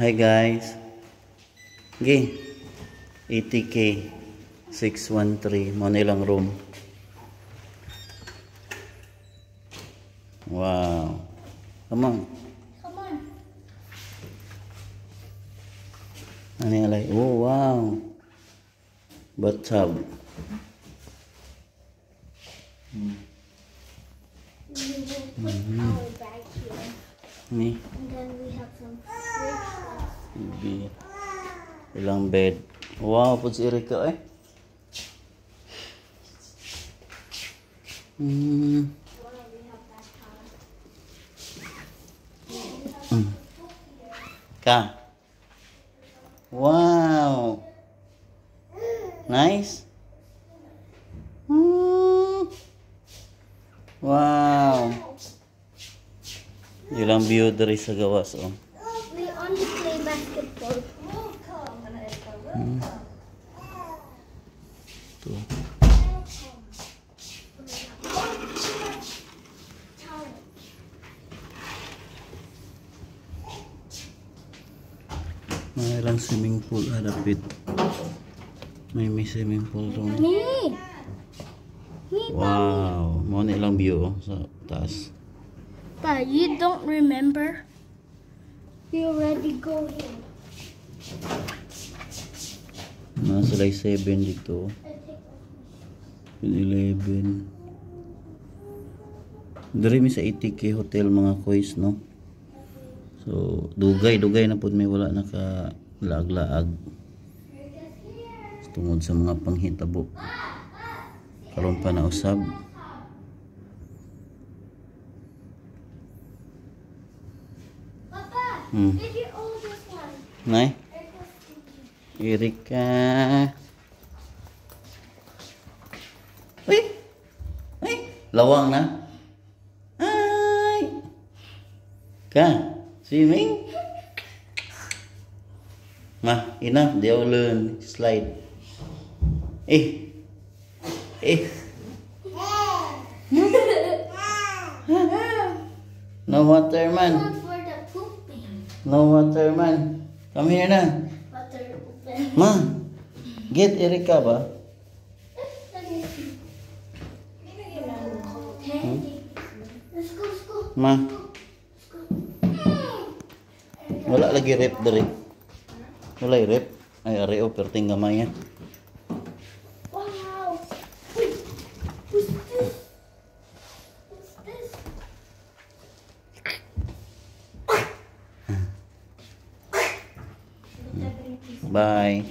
Hi guys. Gi. 80k 613 mo nilang room. Wow. Come on. Come on. Ano yung alay? Oh, wow. Bathtub. Our bag here. Ni. And then we have some fridge. Bibi. Ilang bed. Wow, po si Erika eh. Hmm. Wow, we have that house. Ka. Wow. Nice. Hmm. Wow. Ilang view dari sa gawas oh. We only play basketball. Ito. May ilang swimming pool harapit. May may swimming pool doon. Wow. Mo na ilang view oh, sa taas. But you don't remember? You already go here. Nasa like 7 dito. 11. Dari mi sa 80k hotel mga kois no. So dugay dugay na pud may wala naka laag-laag. Tungod sa mga panghitabo. Karon pa na usab. Hmm. Nay, Erika. Uy! Uy! Lawang na. Ay! Ka, swimming? Ma, enough. They all learn. Slide. Eh. Eh. No water man. No water man. Come here na. Water open. Ma, get Erika ba? Go. Ma, wala lagi rep dari. Wala rep. Ay, ari o, perting gamay yan. Wow. Wait, what's this? Bye.